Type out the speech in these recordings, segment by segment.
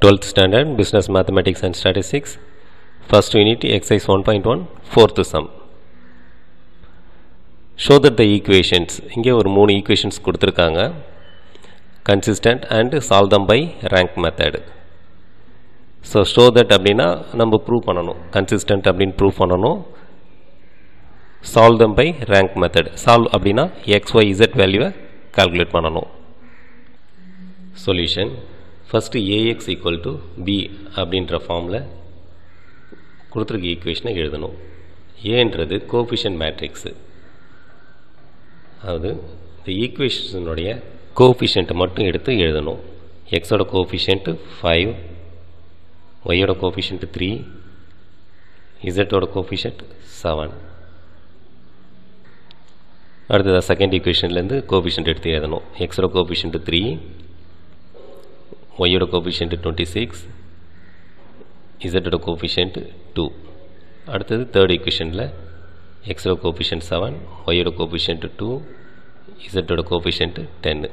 12th standard business mathematics and statistics first unit exercise 1.1 fourth sum show that the equations இங்கே ஒரு மூணு equations கொடுத்துருக்காங்க consistent and solve them by rank method so show that அப்படின்னா நம்ம prove பண்ணணும் consistent அப்படின்னு prove பண்ணணும் solve them by rank method solve அப்படின்னா எக்ஸ் ஒய் இசட் வேல்யூவை கால்குலேட் பண்ணணும் solution first AX equal to B அப்படின்ற ஃபார்மில் கொடுத்துருக்க ஈக்குவேஷனை எழுதணும். ஏன்றது கோஃபிஷியன்ட் மேட்ரிக்ஸு அதாவது இந்த ஈக்குவேஷனுடைய கோஃபிஷியண்ட்டை மட்டும் எடுத்து எழுதணும். எக்ஸோட கோஃபிஷியண்ட்டு ஃபைவ் ஒய்யோட கோஃபிஷியன்ட் த்ரீ இசட்டோட கோஃபிஷியன்ட் செவன் அடுத்ததாக செகண்ட் ஈக்குவேஷன்லேருந்து கோஃபிஷியன்ட் எடுத்து எழுதணும். எக்ஸோட கோஃபிஷியன்ட் த்ரீ ஒய்யோட கோஃபிஷியன்ட் டுவெண்ட்டி சிக்ஸ் இசட்டோட கோஃபிஷியன்ட் டூ அடுத்தது தேர்ட் ஈக்குவேஷனில் எக்ஸோட கோஃபிஷியன்ட் செவன் ஒய்யோட கோஃபிஷியன்ட் டூ இசட்டோட கோஃபிஷியன்ட் டென்னு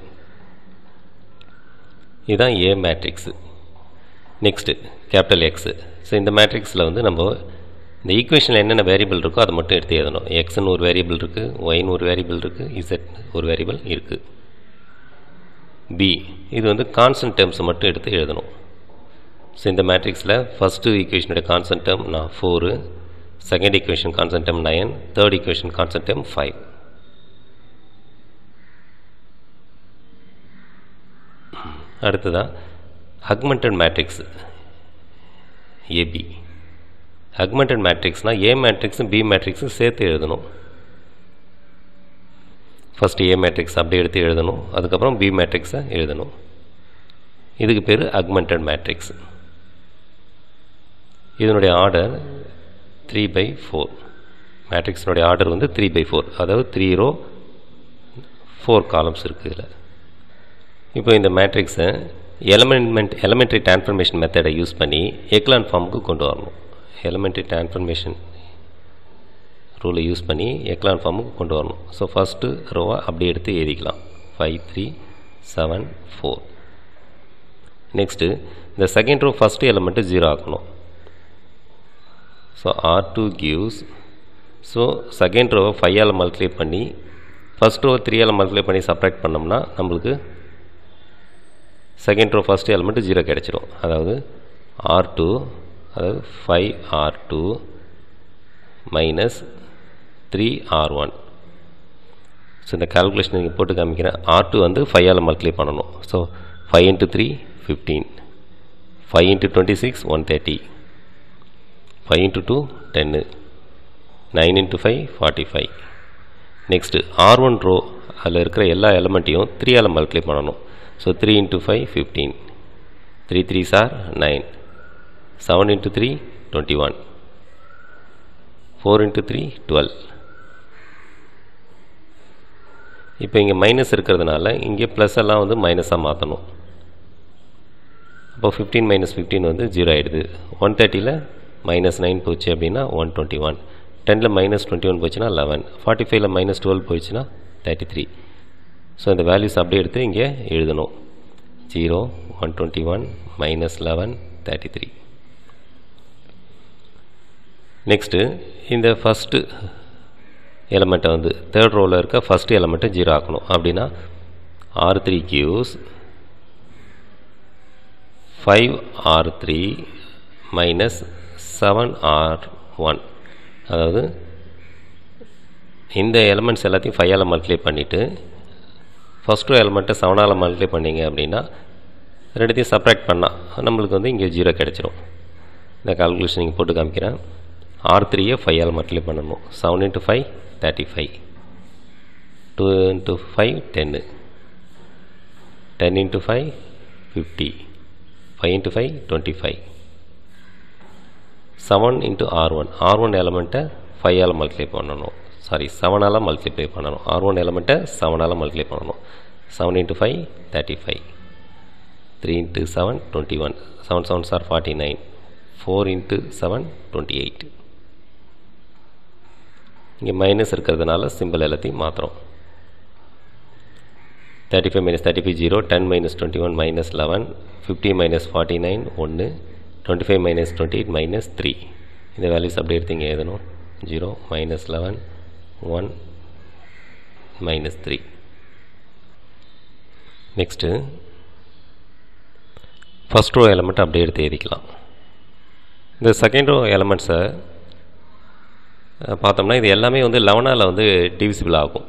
இதுதான் A matrix next capital X so இந்த மேட்ரிக்ஸில் வந்து நம்ம இந்த ஈக்குவேஷனில் என்னென்ன வேரியபிள் இருக்கோ அதை மட்டும் எடுத்து எழுதணும். எக்ஸ்னு ஒரு வேரியபிள் இருக்குது ஒய்னு ஒரு வேரியபிள் இருக்குது இசட் ஒரு வேரியபிள் இருக்குது பி இது வந்து கான்ஸ்டன்ட் டேர்ம்ஸை மட்டும் எடுத்து எழுதணும். ஸோ இந்த மேட்ரிக்ஸில் ஃபஸ்ட்டு ஈக்குவேஷனுடைய கான்ஸ்டன்ட் டேர்ம் நான் four second equation constant term nine third equation constant term five அடுத்ததாக அக்மெண்டட் மேட்ரிக்ஸ் ஏபி அக்மெண்டட் மேட்ரிக்ஸ்னால் ஏ மேட்ரிக்ஸும் பி மேட்ரிக்ஸும் சேர்த்து எழுதணும். ஃபஸ்ட்டு ஏ மேட்ரிக்ஸ் அப்படியே எடுத்து எழுதணும். அதுக்கப்புறம் பி மேட்ரிக்ஸை எழுதணும். இதுக்கு பேர் அக்மெண்டட் மேட்ரிக்ஸ் இதனுடைய ஆர்டர் த்ரீ பை ஃபோர் மேட்ரிக்ஸினுடைய ஆர்டர் வந்து த்ரீ பை ஃபோர் அதாவது த்ரீ ரோ ஃபோர் காலம்ஸ் இருக்குது இதில். இப்போ இந்த மேட்ரிக்ஸை எலமெண்ட்மெண்ட் எலமெண்ட்ரி டிரான்ஸ்ஃபர்மேஷன் மெத்தடை யூஸ் பண்ணி எக்லான் ஃபார்முக்கு கொண்டு வரணும். எலமெண்ட்ரி டிரான்ஸ்ஃபர்மேஷன் ரூலை யூஸ் பண்ணி எக்லான் ஃபார்முக்கு கொண்டு வரணும். ஸோ ஃபஸ்ட்டு ரோவை அப்படியே எடுத்து எழுதிக்கலாம். Five three seven four next இந்த second row first element zero ஆக்கணும். So R two gives so second ரோவை ஃபைவால் மல்டிப்ளை பண்ணி ஃபஸ்ட் ரோ த்ரீயால் மல்டிப்ளை பண்ணி சப்ராக்ட் பண்ணோம்னா நம்மளுக்கு second row first element zero கிடச்சிரும். அதாவது ஆர் டூ அதாவது five R two minus three R one so இந்த கால்குலேஷன் நீங்கள் போட்டு காமிக்கிறேன். ஆர் டூ வந்து ஃபைவால் மல்டிப்ளை பண்ணணும். So five into three fifteen five into twenty six one thirty five into two ten nine into five forty five next R one row அதில் இருக்கிற எல்லா எலமெண்ட்டையும் த்ரீயால் மல்டிப்ளை பண்ணணும். So three into five fifteen three three are nine seven into three twenty one four into three twelve இப்போ இங்கே minus இருக்கிறதுனால இங்கே ப்ளஸ் எல்லாம் வந்து மைனஸாக மாற்றணும் அப்போ ஃபிஃப்டீன் மைனஸ் ஃபிஃப்டீன் வந்து ஜீரோ ஆகிடுது ஒன் தேர்ட்டியில் மைனஸ் நைன் போச்சு அப்படின்னா ஒன் டுவெண்ட்டி ஒன் டெனில் மைனஸ் டுவெண்ட்டி ஒன் போச்சுன்னா லெவன் ஃபார்ட்டி ஃபைவ்ல மைனஸ் டுவெல் போயிடுச்சுன்னா தேர்ட்டி த்ரீ ஸோ இந்த வேல்யூஸ் அப்படியே எடுத்து இங்கே எழுதணும். Zero one twenty one minus eleven thirty three next இந்த ஃபஸ்ட்டு எலமெண்ட்டை வந்து தேர்ட் ரோவில் இருக்க ஃபஸ்ட் எலமெண்ட்டை ஜீரோ ஆக்கணும். அப்படின்னா R three gives five R three minus seven R one அதாவது இந்த எலமெண்ட்ஸ் எல்லாத்தையும் ஃபைவால் மல்டிப்ளை பண்ணிவிட்டு ஃபஸ்ட் ரோ எலமெண்ட்டை செவனால் மல்டிப்ளை பண்ணிங்க அப்படின்னா ரெண்டுத்தையும் செப்ரேட் பண்ணால் நம்மளுக்கு வந்து இங்கே ஜீரோ கிடச்சிரும். இந்த கால்குலேஷன் நீங்கள் போட்டு காமிக்கிறேன். ஆர் த்ரீயை ஃபைவால் மல்டிப்ளை பண்ணணும். Seven into five thirty five two into five ten ten into five fifty five into five twenty five seven into R one R one எலமெண்ட்டை ஃபைவால் மல்டிப்ளை பண்ணணும். சாரி செவனால் மல்டிப்ளை பண்ணணும். ஆர் ஒன் எலமெண்ட்டை செவனால் multiply பண்ணணும் seven into five thirty five three into seven twenty one seven sevens are forty nine four into seven twenty eight இங்கே minus இருக்கிறதுனால simple எல்லாத்தையும் மாற்றுறோம் thirty five minus thirty five zero ten minus twenty one minus eleven fifty minus forty nine ஒன்று twenty five minus twenty eight minus three இந்த values அப்படி எடுத்து இங்கே எழுதணும். Zero minus eleven one minus three next first row element அப்படியே எடுத்து எழுதிக்கலாம். இந்த செகண்ட் ரோ எலமெண்ட்ஸை பார்த்தோம்னா இது எல்லாமே வந்து லெவனால் வந்து டிவிசிபிள் ஆகும்.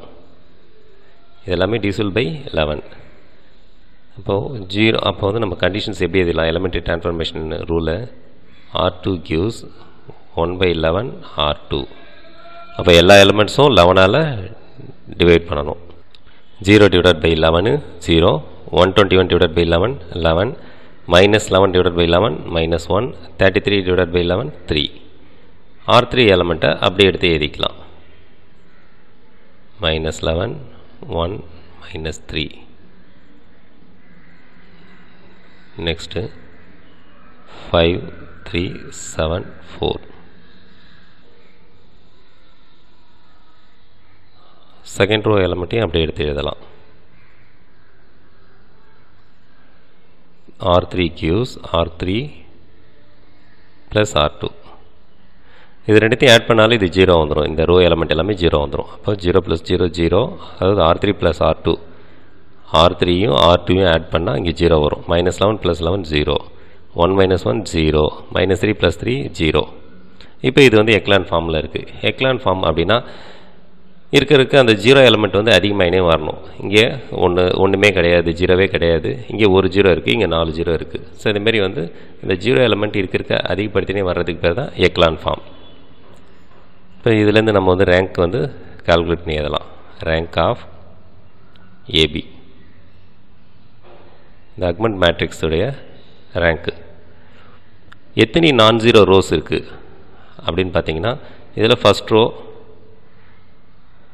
இது எல்லாமே டிவிசிபிள் பை லெவன் அப்போது ஜீரோ அப்போ வந்து நம்ம கண்டிஷன்ஸ் எப்படி எழுதலாம்? Elementary transformation rule R two gives one by eleven R two அப்போ எல்லா எலமெண்ட்ஸும் லெவனால் டிவைட் பண்ணணும். Zero divide by eleven zero one twenty one divide by eleven eleven minus eleven divide by eleven minus one thirty three divide by eleven three R three எலமெண்ட்டை அப்படியே எடுத்து எழுதிக்கலாம். Minus eleven one minus three next five three seven four second row எலமெண்ட்டையும் அப்படியே எடுத்து எழுதலாம். R three gives R three plus R two இது ரெண்டுத்தையும் add பண்ணாலும் இது ஜீரோ வந்துடும் இந்த ரோ எலமெண்ட் எல்லாமே ஜீரோ வந்துடும் அப்போ ஜீரோ ப்ளஸ் ஜீரோ ஜீரோ அதாவது R three plus R two R த்ரீயும் ஆர் டூயும் ஆட் பண்ணால் இங்கே ஜீரோ வரும். Minus eleven plus eleven zero one minus one zero minus three plus three zero இப்போ இது வந்து எக்லான் ஃபார்மில் இருக்குது எக்லான் ஃபார்ம் அப்படின்னா இருக்க இருக்க அந்த ஜீரோ எலமெண்ட் வந்து அதிகமாகினே வரணும். இங்கே ஒன்று ஒன்றுமே கிடையாது. ஜீரோவே கிடையாது. இங்கே ஒரு ஜீரோ இருக்குது இங்கே நாலு ஜீரோ இருக்குது ஸோ இதுமாரி வந்து இந்த ஜீரோ எலமெண்ட் இருக்க இருக்க அதிகப்படுத்தினே வர்றதுக்கு பேர் தான் எக்லான் ஃபார்ம் இப்போ இதுலேருந்து நம்ம வந்து ரேங்க் வந்து கால்குலேட் பண்ணி எழுதலாம் ரேங்க் ஆஃப் ஏபி இந்த அக்மெண்ட் மேட்ரிக்ஸுடைய ரேங்க்கு எத்தனை நான் ஜீரோ ரோஸ் இருக்குது அப்படின்னு பார்த்தீங்கன்னா இதில் ஃபஸ்ட் ரோ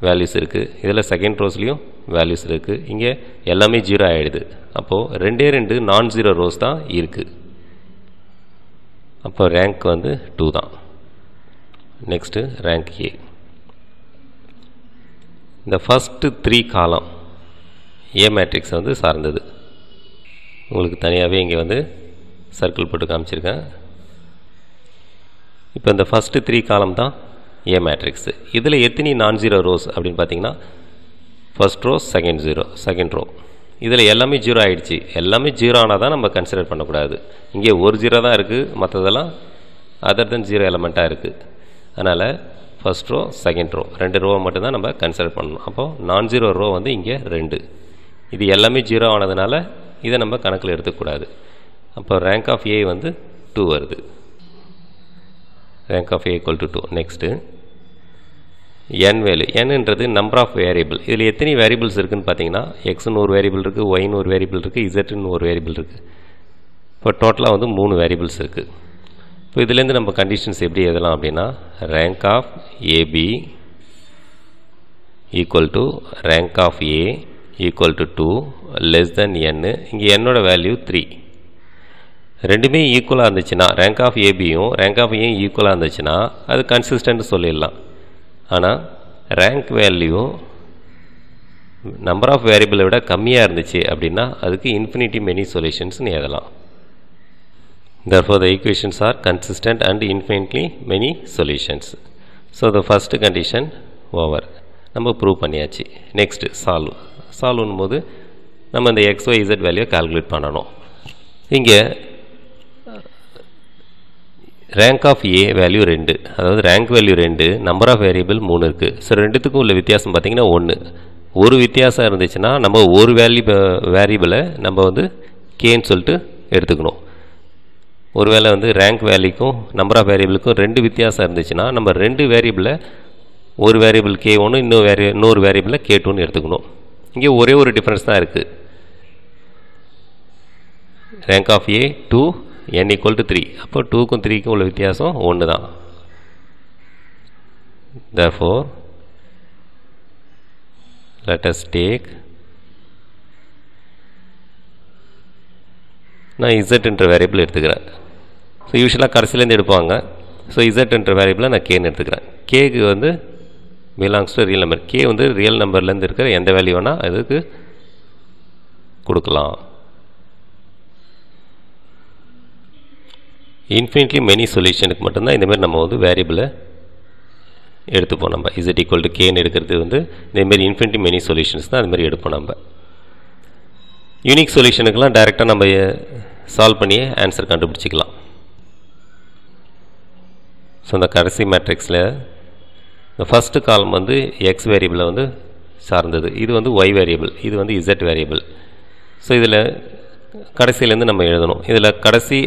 வேல்யூஸ் இருக்குது இதில் செகண்ட் ரோஸ்லேயும் வேல்யூஸ் இருக்குது இங்கே எல்லாமே ஜீரோ ஆகிடுது அப்போது ரெண்டே ரெண்டு நான் ஜீரோ ரோஸ் தான் இருக்குது அப்போ ரேங்க் வந்து டூ தான். நெக்ஸ்ட்டு ரேங்க் ஏ இந்த ஃபஸ்ட்டு த்ரீ காலம் ஏ மேட்ரிக்ஸ் வந்து சார்ந்தது. உங்களுக்கு தனியாகவே இங்கே வந்து சர்க்கிள் போட்டு காமிச்சிருக்கேன். இப்போ இந்த ஃபஸ்ட்டு த்ரீ காலம் தான் ஏ மேட்ரிக்ஸு இதில் எத்தனை நான் ஜீரோ ரோஸ் அப்படின்னு பார்த்தீங்கன்னா first row second zero second row இதில் எல்லாமே ஜீரோ ஆகிடுச்சு எல்லாமே ஜீரோ ஆனால் தான் நம்ம கன்சிடர் பண்ணக்கூடாது. இங்கே ஒரு ஜீரோ தான் இருக்குது மற்றதெல்லாம் அதர் தென் ஜீரோ எலமெண்ட்டாக இருக்குது அதனால் ஃபஸ்ட் ரோ செகண்ட் ரோ ரெண்டு ரோவை மட்டும்தான் நம்ம கன்சிடர் பண்ணணும். அப்போது நான் ஜீரோ ரோ வந்து இங்கே ரெண்டு. இது எல்லாமே ஜீரோ ஆனதுனால இதை நம்ம கணக்கில் எடுத்துக்கூடாது அப்போ ரேங்க் ஆஃப் ஏ வந்து டூ வருது. Rank of A equal to two next N value என்னன்றது நம்பர் ஆஃப் வேரியபிள் இதில் எத்தனை வேரியபிள்ஸ் இருக்குதுன்னு பார்த்தீங்கன்னா எக்ஸ்னு ஒரு வேரியபிள் இருக்குது ஒயின்னு ஒரு வேரியபிள் இருக்குது இசட்னு ஒரு வேரியபிள் இருக்குது இப்போ டோட்டலாக வந்து மூணு வேரியபிள்ஸ் இருக்குது இப்போ இதுலேருந்து நம்ம கண்டிஷன்ஸ் எப்படி எழுதலாம் அப்படின்னா rank of AB equal to rank of A equal to to less than n இங்கே என்னோட வேல்யூ த்ரீ ரெண்டுமே ஈக்குவலாக இருந்துச்சுன்னா ரேங்க் ஆஃப் ஏபியும் ரேங்க் ஆஃப் ஏயும் ஈக்குவலாக இருந்துச்சுன்னா அது கன்சிஸ்டன்ட் சொல்லிடலாம். ஆனால் ரேங்க் வேல்யூ நம்பர் ஆஃப் வேரியபிளை விட கம்மியாக இருந்துச்சு அப்படின்னா அதுக்கு இன்ஃபினிட்டி மெனி சொல்யூஷன்ஸ்னு எழுதலாம். Therefore the equations are consistent and infinitely many solutions. So the first condition over. நம்ம ப்ரூவ் பண்ணியாச்சு. நெக்ஸ்ட்டு சால்வ் சால்வ்னும் போது நம்ம இந்த x y z value calculate பண்ணணும். இங்கே ரேங்க் ஆஃப் ஏ வேல்யூ ரெண்டு. அதாவது ரேங்க் வேல்யூ ரெண்டு நம்பர் ஆஃப் வேரியபிள் மூணு இருக்குது ஸோ ரெண்டுத்துக்கும் உள்ள வித்தியாசம் பார்த்திங்கன்னா ஒன்று ஒரு வித்தியாசம் இருந்துச்சுன்னா நம்ம ஒரு வேல்யூ வேரியபிளை நம்ம வந்து கேன்னு சொல்லிட்டு எடுத்துக்கணும். ஒருவேளை வந்து ரேங்க் வேல்யூக்கும் நம்பர் ஆஃப் வேரியபிளுக்கும் ரெண்டு வித்தியாசம் இருந்துச்சுன்னா நம்ம ரெண்டு வேரியபிளை ஒரு வேரியபிள் கே ஒன்று இன்னொரு வேரிய இன்னொரு வேரியபிளில் கே டூன்னு எடுத்துக்கணும். இங்கே ஒரே ஒரு டிஃப்ரென்ஸ் தான் இருக்குது rank of A two N equal to three அப்போ டூக்கும் த்ரீக்கும் உள்ள வித்தியாசம் ஒன்று தான் therefore let us take நான் இசட் என்ற வேரியபிள் எடுத்துக்கிறேன். ஸோ யூஸ்வலாக கடைசிலேருந்து எடுப்பாங்க. ஸோ இசட் என்ற வேரியபிளை நான் கேன்னு எடுத்துக்கிறேன். கேக்கு வந்து belongs to real number k வந்து ரியல் நம்பர்லேருந்து இருக்கிற எந்த வேல்யூ வேணால் அதுக்கு கொடுக்கலாம். இன்ஃபினிட்லி மெனி சொல்யூஷனுக்கு மட்டும்தான் இந்தமாரி நம்ம வந்து வேரியபிளை எடுத்துப்போம் நம்ம. இசட் ஈக்குவல் டு கேன்னு எடுக்கிறது வந்து இதேமாரி இன்ஃபினிட்டி மெனி சொல்யூஷன்ஸ் தான் அதுமாரி எடுப்போம் நம்ம. யூனிக் சொல்யூஷனுக்கெலாம் டைரெக்டாக நம்ம சால்வ் பண்ணியே ஆன்சர் கண்டுபிடிச்சிக்கலாம். ஸோ இந்த கடைசி மேட்ரிக்ஸில் இந்த ஃபஸ்ட்டு காலம் வந்து எக்ஸ் வேரியபிளை வந்து சார்ந்தது. இது வந்து ஒய் வேரியபிள் இது வந்து இசட் வேரியபிள் ஸோ இதில் கடைசியிலேருந்து நம்ம எழுதணும். இதில் கடைசி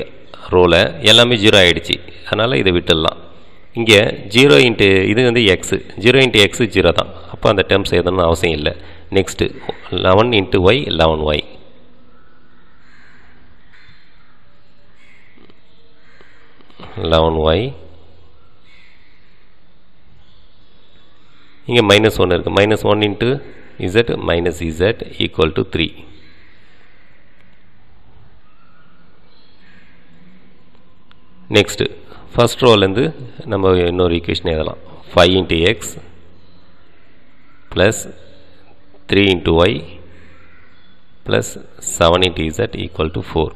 ரோவில் எல்லாமே ஜீரோ ஆகிடுச்சு அதனால் இதை விட்டுடலாம். இங்கே ஜீரோ இன்ட்டு இது வந்து x zero into x zero தான். அப்போ அந்த டேர்ம்ஸ் எழுதணும்னு அவசியம் இல்லை. Next eleven into y eleven y eleven y இங்கே மைனஸ் ஒன் இருக்குது minus one into z minus z equal to three next first ரோலேருந்து நம்ம இன்னொரு ஈக்குவேஷன் எழுதலாம். Five into x plus three into y plus seven into z equal to four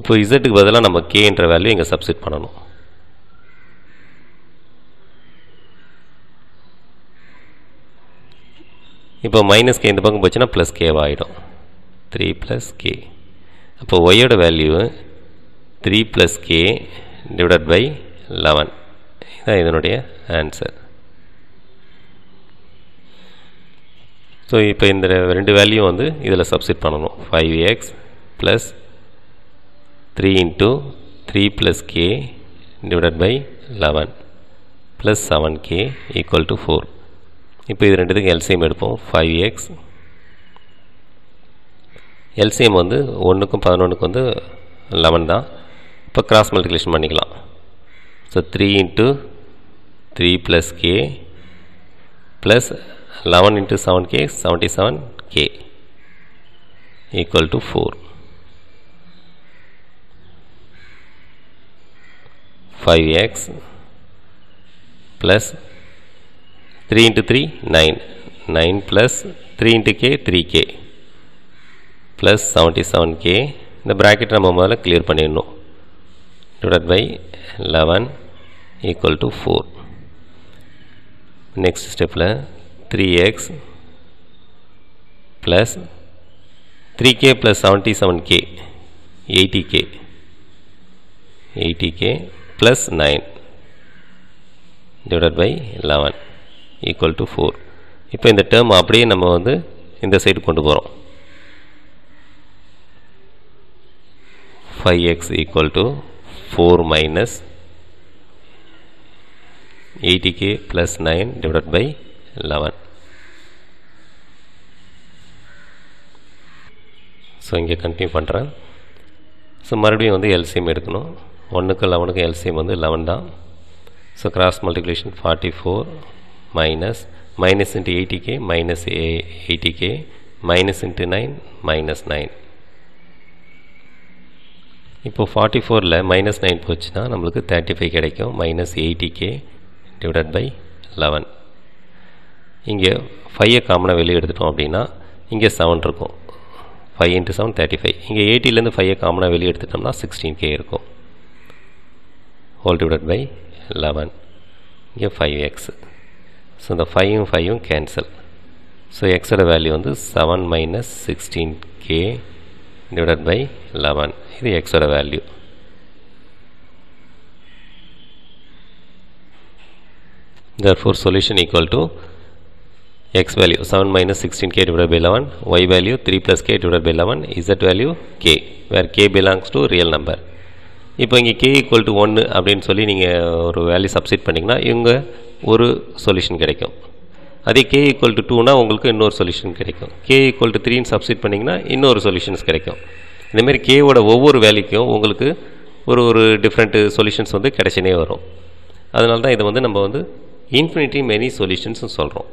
இப்போ இசட்டுக்கு பதிலாக நம்ம கேன்ற வேல்யூ இங்கே சப்ஸ்டிட் பண்ணணும். இப்போ மைனஸ் கே இந்த பக்கம் போச்சுன்னா ப்ளஸ் கேவாகிடும் த்ரீ ப்ளஸ் கே அப்போ ஒய்யோட value three plus k divided by eleven இதுதான் இதனுடைய ஆன்சர் ஸோ இப்போ இந்த ரெண்டு வேல்யூ வந்து இதில் சப்ஸ்டிட் பண்ணணும். Five x plus three into three plus k divided by eleven plus seven k equal to four இப்போ இது ரெண்டுத்துக்கும் எல்சிஎம் எடுப்போம். ஃபைவ் எக்ஸ் எல்சிஎம் வந்து ஒன்றுக்கும் பதினொன்றுக்கு வந்து லெவன் தான். இப்போ கிராஸ் மல்டிப்ளிகேஷன் பண்ணிக்கலாம். So three into three plus k plus eleven into seven k seventy seven k equal to four five x plus 3 into 3, 9. 9 plus 3 into k, 3k. Plus 77k. இந்த bracket நம்ம முதல்ல clear பண்ணிடணும் divided by 11 equal to 4. Next stepல 3x plus 3k plus 77k 80k 80k plus 9 divided by 11 equal to four இப்போ இந்த term அப்படியே நம்ம வந்து இந்த சைடு கொண்டு போகிறோம் five x equal to four minus eighty k plus nine divide by eleven so இங்கே கண்டினியூ பண்ணுறேன் ஸோ மறுபடியும் வந்து எல்சிஎம் எடுக்கணும். ஒன்றுக்கு லெவனுக்கு எல்சிஎம் வந்து லெவன் தான். So cross multiplication forty four minus minus into eighty k minus a eighty k minus into nine minus nine இப்போது ஃபார்ட்டி ஃபோரில் மைனஸ் நைன் போச்சுன்னா நம்மளுக்கு தேர்ட்டி ஃபைவ் கிடைக்கும். Minus eighty k divided by eleven இங்கே ஃபைவை காமனாக வெளியே எடுத்துட்டோம் அப்படின்னா இங்கே செவன் இருக்கும். Five into seven thirty five இங்கே எயிட்டிலேருந்து ஃபைவை காமனாக வெளியே எடுத்துட்டோம்னா சிக்ஸ்டீன் கே இருக்கும். ஹோல் டிவைடட் பை லெவன் இங்கே ஃபைவ் எக்ஸ் ஸோ இந்த ஃபைவும் ஃபைவும் கேன்சல் ஸோ எக்ஸோட வேல்யூ வந்து seven minus sixteen k divided by eleven இது எக்ஸோட value therefore solution equal to x value 7 minus 16k divided by 11 y value 3 plus k divided by 11 z value k where k belongs to real number இப்போ இங்கே k equal to 1 அப்படின்னு சொல்லி நீங்கள் ஒரு value substitute பண்ணிங்கன்னா இவங்க ஒரு solution கிடைக்கும். அதே கே ஈக்குவல் டு டூனா உங்களுக்கு இன்னொரு சொல்யூஷன் கிடைக்கும். கே ஈக்குவல் டு த்ரீன்னு சப்ஸ்டிட் பண்ணிங்கன்னா இன்னொரு சொல்யூஷன்ஸ் கிடைக்கும். இந்தமாரி கேவோட ஒவ்வொரு வேல்யூக்கும் உங்களுக்கு ஒரு ஒரு டிஃப்ரெண்ட்டு சொல்யூஷன்ஸ் வந்து கிடைச்சினே வரும். அதனால தான் இதை வந்து நம்ம வந்து இன்ஃபினிட்டி மெனி சொல்யூஷன்ஸ்னு சொல்கிறோம்